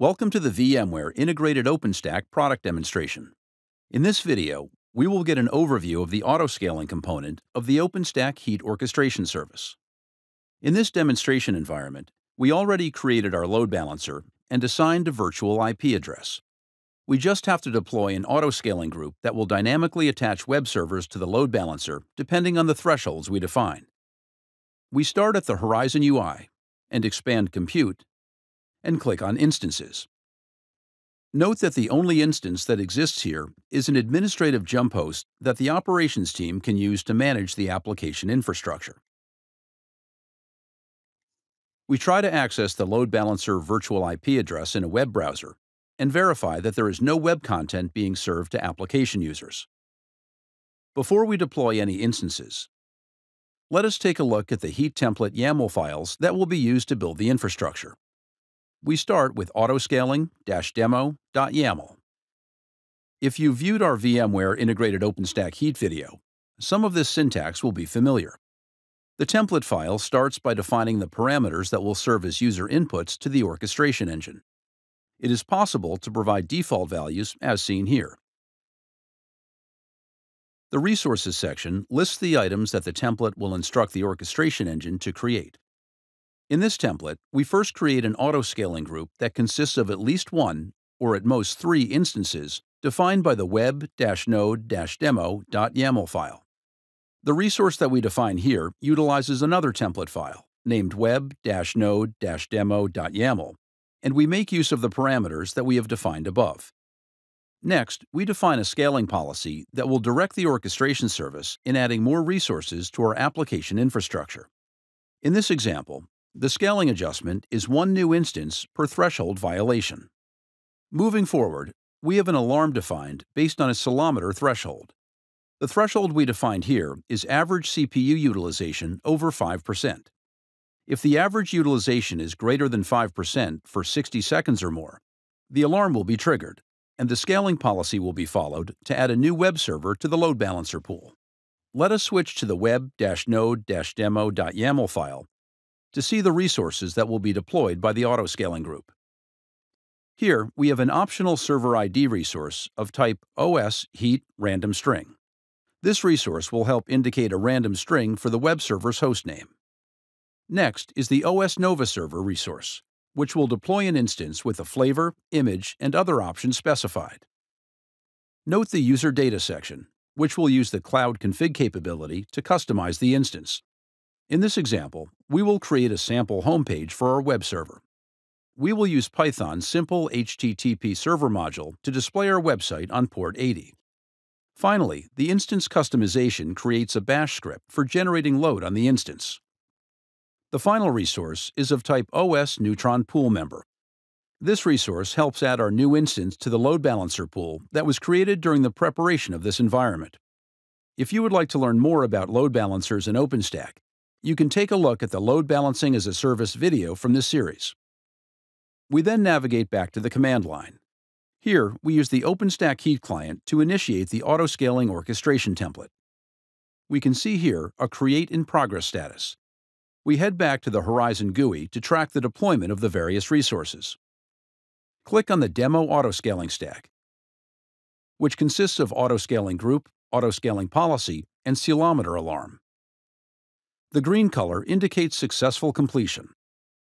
Welcome to the VMware Integrated OpenStack product demonstration. In this video, we will get an overview of the autoscaling component of the OpenStack Heat Orchestration Service. In this demonstration environment, we already created our load balancer and assigned a virtual IP address. We just have to deploy an autoscaling group that will dynamically attach web servers to the load balancer depending on the thresholds we define. We start at the Horizon UI and expand Compute and click on Instances. Note that the only instance that exists here is an administrative jump host that the operations team can use to manage the application infrastructure. We try to access the load balancer virtual IP address in a web browser and verify that there is no web content being served to application users. Before we deploy any instances, let us take a look at the heat template YAML files that will be used to build the infrastructure. We start with autoscaling-demo.yaml. If you viewed our VMware Integrated OpenStack Heat video, some of this syntax will be familiar. The template file starts by defining the parameters that will serve as user inputs to the orchestration engine. It is possible to provide default values as seen here. The Resources section lists the items that the template will instruct the orchestration engine to create. In this template, we first create an autoscaling group that consists of at least one, or at most three, instances defined by the web-node-demo.yaml file. The resource that we define here utilizes another template file named web-node-demo.yaml, and we make use of the parameters that we have defined above. Next, we define a scaling policy that will direct the orchestration service in adding more resources to our application infrastructure. In this example, the scaling adjustment is one new instance per threshold violation. Moving forward, we have an alarm defined based on a ceilometer threshold. The threshold we defined here is average CPU utilization over 5%. If the average utilization is greater than 5% for 60 seconds or more, the alarm will be triggered and the scaling policy will be followed to add a new web server to the load balancer pool. Let us switch to the web-node-demo.yaml file to see the resources that will be deployed by the autoscaling group. Here, we have an optional server ID resource of type OS heat random string. This resource will help indicate a random string for the web server's hostname. Next is the OS Nova server resource which will deploy an instance with a flavor, image, and other options specified. Note the User Data section, which will use the Cloud Config capability to customize the instance. In this example, we will create a sample homepage for our web server. We will use Python's simple HTTP server module to display our website on port 80. Finally, the instance customization creates a bash script for generating load on the instance. The final resource is of type OS Neutron Pool member. This resource helps add our new instance to the load balancer pool that was created during the preparation of this environment. If you would like to learn more about load balancers in OpenStack, you can take a look at the Load Balancing as a Service video from this series. We then navigate back to the command line. Here, we use the OpenStack Heat client to initiate the autoscaling orchestration template. We can see here a Create in Progress status, we head back to the Horizon GUI to track the deployment of the various resources. Click on the Demo Autoscaling stack, which consists of Autoscaling Group, Autoscaling Policy, and Ceilometer Alarm. The green color indicates successful completion.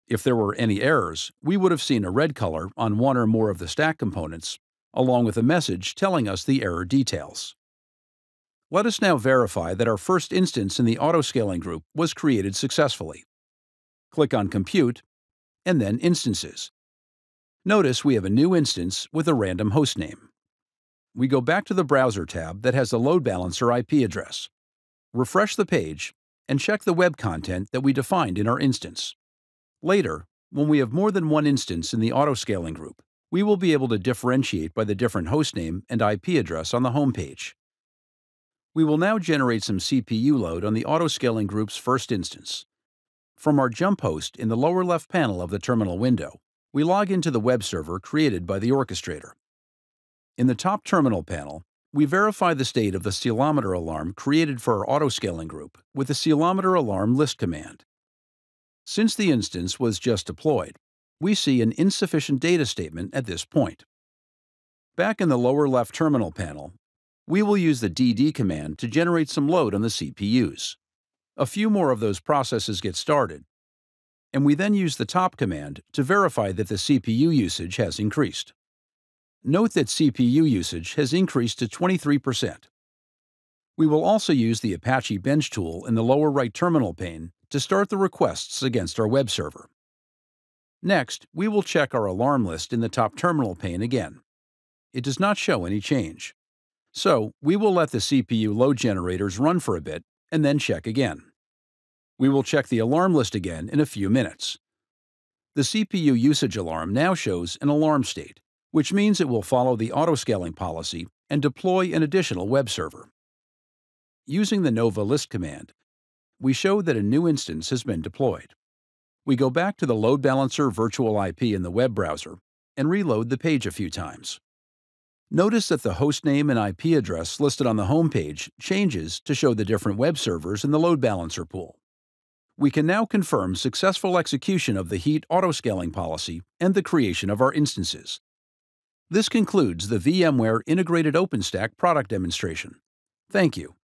If there were any errors, we would have seen a red color on one or more of the stack components, along with a message telling us the error details. Let us now verify that our first instance in the autoscaling group was created successfully. Click on Compute, and then Instances. Notice we have a new instance with a random hostname. We go back to the Browser tab that has the load balancer IP address. Refresh the page and check the web content that we defined in our instance. Later, when we have more than one instance in the autoscaling group, we will be able to differentiate by the different hostname and IP address on the home page. We will now generate some CPU load on the autoscaling group's first instance. From our jump host in the lower left panel of the terminal window, we log into the web server created by the orchestrator. In the top terminal panel, we verify the state of the ceilometer alarm created for our autoscaling group with the ceilometer alarm list command. Since the instance was just deployed, we see an insufficient data statement at this point. Back in the lower left terminal panel, we will use the dd command to generate some load on the CPUs. A few more of those processes get started, and we then use the top command to verify that the CPU usage has increased. Note that CPU usage has increased to 23%. We will also use the Apache Bench tool in the lower right terminal pane to start the requests against our web server. Next, we will check our alarm list in the top terminal pane again. It does not show any change. So, we will let the CPU load generators run for a bit and then check again. We will check the alarm list again in a few minutes. The CPU usage alarm now shows an alarm state, which means it will follow the autoscaling policy and deploy an additional web server. Using the nova list command, we show that a new instance has been deployed. We go back to the load balancer virtual IP in the web browser and reload the page a few times. Notice that the hostname and IP address listed on the home page changes to show the different web servers in the load balancer pool we can now confirm successful execution of the Heat autoscaling policy and the creation of our instances. This concludes the VMware Integrated OpenStack product demonstration. Thank you.